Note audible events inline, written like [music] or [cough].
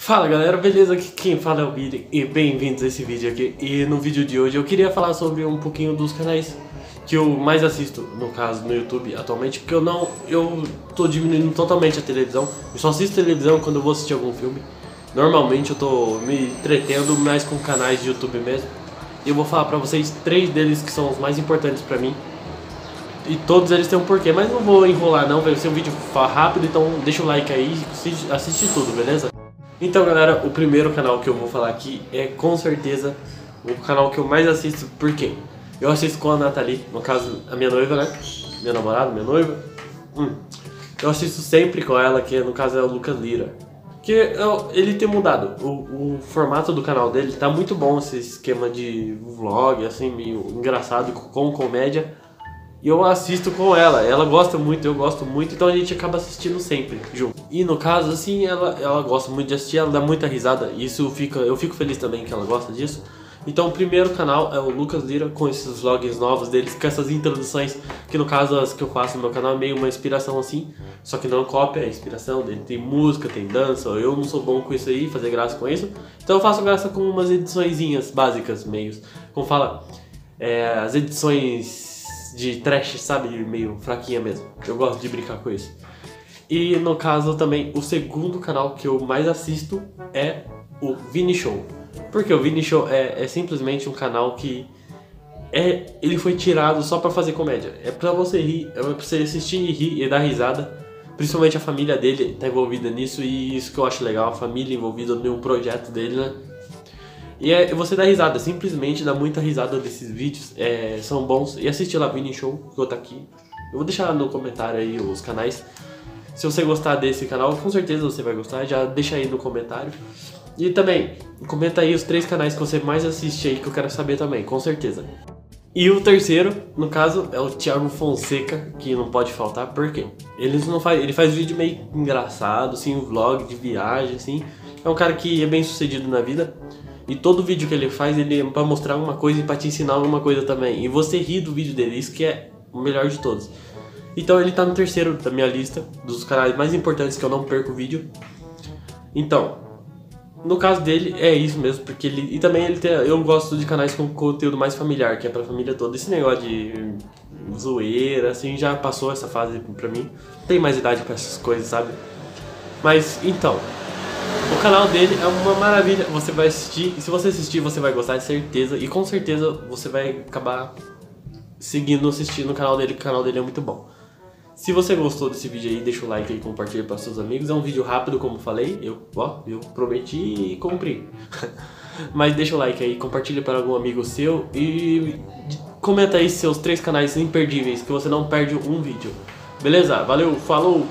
Fala galera, beleza? Aqui quem fala é o Billy e bem-vindos a esse vídeo aqui. E no vídeo de hoje eu queria falar sobre um pouquinho dos canais que eu mais assisto, no caso no YouTube atualmente, porque eu não, eu tô diminuindo totalmente a televisão. Eu só assisto televisão quando eu vou assistir algum filme. Normalmente eu tô me entretendo mais com canais de YouTube mesmo. E eu vou falar pra vocês três deles que são os mais importantes pra mim. E todos eles têm um porquê, mas não vou enrolar não, vai ser um vídeo rápido, então deixa o like aí e assiste tudo, beleza? Então galera, o primeiro canal que eu vou falar aqui é com certeza o canal que eu mais assisto, por quê? Eu assisto com a Nathalie, no caso a minha noiva, né? Minha namorada, minha noiva. Hum. Eu assisto sempre com ela, que no caso é o Lucas Lira. Que eu, ele tem mudado. O, o, formato do canal dele tá muito bom, esse esquema de vlog, assim, meio engraçado, com comédia. E eu assisto com ela. Ela gosta muito, eu gosto muito, então a gente acaba assistindo sempre junto. E no caso, assim, ela, ela gosta muito de assistir, ela dá muita risada. E isso fica, eu fico feliz também que ela gosta disso. Então o primeiro canal é o Lucas Lira, com esses vlogs novos deles, com essas introduções, que no caso as que eu faço no meu canal é meio uma inspiração assim, só que não cópia, é inspiração dele. Tem música, tem dança, eu não sou bom com isso aí, fazer graça com isso. Então eu faço graça com umas ediçõezinhas básicas, meios, como fala, é, as edições de trash, sabe? Meio fraquinha mesmo. Eu gosto de brincar com isso. E no caso também, o segundo canal que eu mais assisto é o Vini Show. Porque o Vini Show é, é simplesmente um canal que é, ele foi tirado só para fazer comédia. É pra você rir, é pra você assistir e rir e dar risada. Principalmente a família dele tá envolvida nisso e isso que eu acho legal, a família envolvida no projeto dele, né? E é, você dá risada, simplesmente dá muita risada desses vídeos, é, são bons. E assiste Vini Show, que eu tô aqui. Eu vou deixar no comentário aí os canais. Se você gostar desse canal, com certeza você vai gostar, já deixa aí no comentário. E também, comenta aí os três canais que você mais assiste aí, que eu quero saber também, com certeza. E o terceiro, no caso, é o Thiago Fonseca, que não pode faltar, por quê? Ele, não faz, ele faz vídeo meio engraçado, assim, um vlog de viagem, assim. É um cara que é bem sucedido na vida. E todo vídeo que ele faz, ele é pra mostrar uma coisa e pra te ensinar alguma coisa também. E você ri do vídeo dele, isso que é o melhor de todos. Então ele tá no terceiro da minha lista, dos canais mais importantes que eu não perco vídeo. Então, no caso dele, é isso mesmo, porque ele. E também ele tem. Eu gosto de canais com conteúdo mais familiar, que é pra família toda. Esse negócio de zoeira, assim, já passou essa fase pra mim. Tem mais idade pra essas coisas, sabe? Mas então, o canal dele é uma maravilha, você vai assistir, e se você assistir você vai gostar, de certeza, e com certeza você vai acabar seguindo, assistindo o canal dele, que o canal dele é muito bom. Se você gostou desse vídeo aí, deixa o like e compartilha para seus amigos. É um vídeo rápido, como falei, eu, ó, eu prometi e cumpri. [laughs] Mas deixa o like aí, compartilha para algum amigo seu e comenta aí seus três canais imperdíveis, que você não perde um vídeo. Beleza? Valeu, falou!